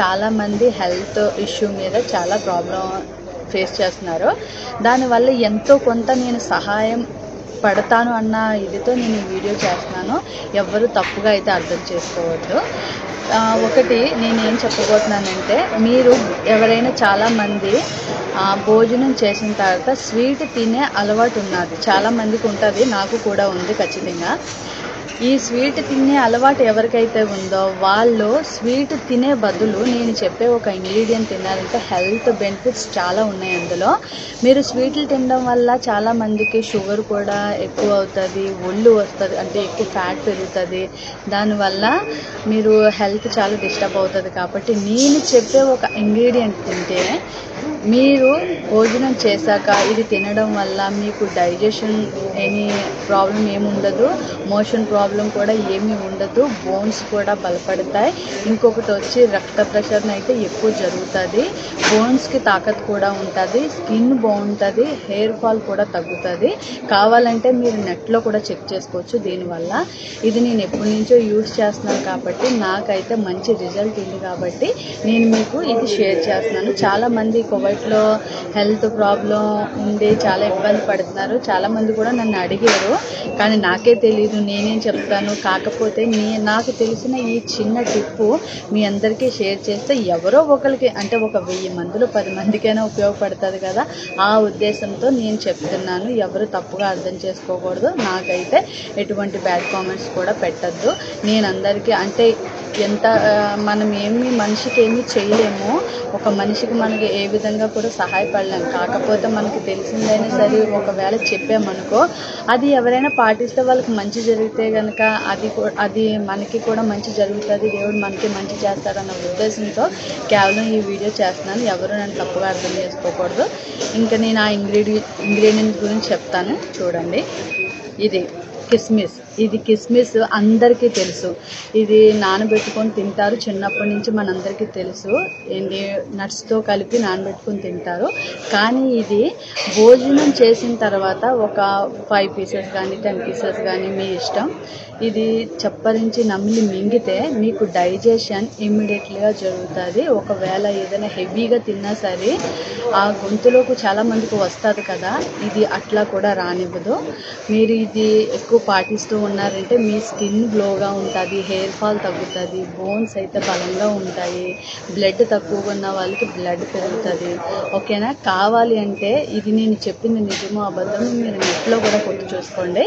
చాలామంది health issue మీద చాలా ప్రాబ్లం ఫేస్ చేస్తున్నారు. దానివల్ల ఎంతో కొంత నేను సహాయం పడతాను అన్న ఇదితో నేను ఈ వీడియో చేస్తున్నాను. ఎవరు తప్పుగా అయితే అర్థం చేసుకోవద్దు. ఒకటి నేను ఏం చెప్పబోతున్నానంటే మీరు ఎవరైనా చాలామంది భోజనం చేసిన తర్వాత స్వీట్ తినే అలవాటు ఉన్నది. చాలామందికి ఉంటుంది నాకు కూడా ఉంది ఖచ్చితంగా. ఈ స్వీట్ తినే అలవాటు ఎవరికైతే ఉందో వాళ్ళు స్వీట్ తినే బదులు నేను చెప్పే ఒక ఇంగ్రీడియంట్ తిన్నారంటే హెల్త్ బెనిఫిట్స్ చాలా ఉన్నాయి అందులో. మీరు స్వీట్లు తినడం వల్ల చాలా మందికి షుగర్ కూడా ఎక్కువ అవుతుంది ఒళ్ళు వస్తుంది అంటే ఎక్కువ ఫ్యాట్ పెరుగుతుంది. దానివల్ల మీరు హెల్త్ చాలా డిస్టర్బ్ అవుతుంది కాబట్టి నేను చెప్పే ఒక ఇంగ్రీడియంట్ తింటే మీరు భోజనం చేశాక ఇది తినడం వల్ల మీకు డైజెషన్ ఎనీ ప్రాబ్లం ఏమి ఉండదు మోషన్ ప్రాబ్లం కూడా ఏమీ ఉండదు బోన్స్ కూడా బలపడతాయి. ఇంకొకటి వచ్చి రక్త ప్రసరణ అయితే ఎక్కువ జరుగుతుంది. బోన్స్కి తాకత్ కూడా ఉంటుంది. స్కిన్ బాగుంటుంది. హెయిర్ ఫాల్ కూడా తగ్గుతుంది. కావాలంటే మీరు నెట్లో కూడా చెక్ చేసుకోవచ్చు దీనివల్ల. ఇది నేను ఎప్పటి నుంచో యూస్ చేస్తున్నాను కాబట్టి నాకైతే మంచి రిజల్ట్ ఉంది కాబట్టి నేను మీకు ఇది షేర్ చేస్తున్నాను. చాలా మంది హెల్త్ ప్రాబ్లం ఉండి చాలా ఇబ్బంది పడుతున్నారు. చాలా మంది కూడా నన్ను అడిగారు. కానీ నాకే తెలియదు నేనేం చెప్తాను? కాకపోతే నీ నాకు తెలిసిన ఈ చిన్న టిప్పు మీ అందరికీ షేర్ చేస్తే ఎవరో ఒకరికి అంటే ఒక వెయ్యి మందిలో పది మందికైనా ఉపయోగపడుతుంది కదా. ఆ ఉద్దేశంతో నేను చెప్తున్నాను ఎవరు తప్పుగా అర్థం చేసుకోకూడదు. నాకైతే ఎటువంటి బ్యాడ్ కామెంట్స్ కూడా పెట్టద్దు. నేను అందరికీ అంటే ఎంత మనం ఏమి మనిషికి ఏమీ చేయలేము. ఒక మనిషికి మనకి ఏ విధంగా కూడా సహాయపడలేం. కాకపోతే మనకి తెలిసిందైనా సరే ఒకవేళ చెప్పామనుకో అది ఎవరైనా పాటిస్తే వాళ్ళకి మంచి జరిగితే కనుక అది అది మనకి కూడా మంచి జరుగుతుంది. దేవుడు మనకి మంచి చేస్తాడన్న ఉద్దేశంతో కేవలం ఈ వీడియో చేస్తున్నాను. ఎవరు నన్ను తప్పుగా అర్థం చేసుకోకూడదు. ఇంకా నేను ఆ ఇంగ్రీడియంట్ ఇంగ్రీడియంట్ గురించి చెప్తాను. చూడండి. ఇది. కిస్మిస్. ఇది కిస్మిస్ అందరికీ తెలుసు. ఇది నానబెట్టుకొని తింటారు. చిన్నప్పటి నుంచి మనందరికీ తెలుసు. ఏంటి నట్స్తో కలిపి నానబెట్టుకొని తింటారు. కానీ ఇది భోజనం చేసిన తర్వాత ఒక ఫైవ్ పీసెస్ కానీ టెన్ పీసెస్ కానీ మీ ఇష్టం. ఇది చప్పరించి నమిలి మింగితే మీకు డైజెషన్ ఇమ్మీడియట్లీగా జరుగుతుంది. ఒకవేళ ఏదైనా హెవీగా తిన్నా సరే ఆ గొంతులోకి చాలా మందికి వస్తుంది కదా. ఇది అట్లా కూడా రానివ్వదు. మీరు ఇది ఎక్కువ పాటిస్తూ ఉన్నారంటే మీ స్కిన్ గ్లోగా ఉంటుంది హెయిర్ ఫాల్ తగ్గుతుంది బోన్స్ అయితే బలంగా ఉంటాయి బ్లడ్ తక్కువగా ఉన్న వాళ్ళకి బ్లడ్ పెరుగుతుంది. ఓకేనా? కావాలి అంటే ఇది నేను చెప్పింది నిజమో అబద్ధం మీరు నెట్లో కూడా కొట్టి చూసుకోండి.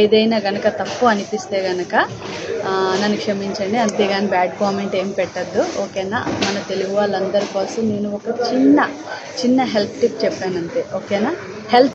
ఏదైనా కనుక తప్పు అనిపిస్తే కనుక నన్ను క్షమించండి. అంతేగాని బ్యాడ్ కామెంట్ ఏం పెట్టద్దు. ఓకేనా? మన తెలుగు వాళ్ళందరి కోసం నేను ఒక చిన్న చిన్న హెల్త్ టిప్ చెప్పాను అంతే. ఓకేనా? హెల్త్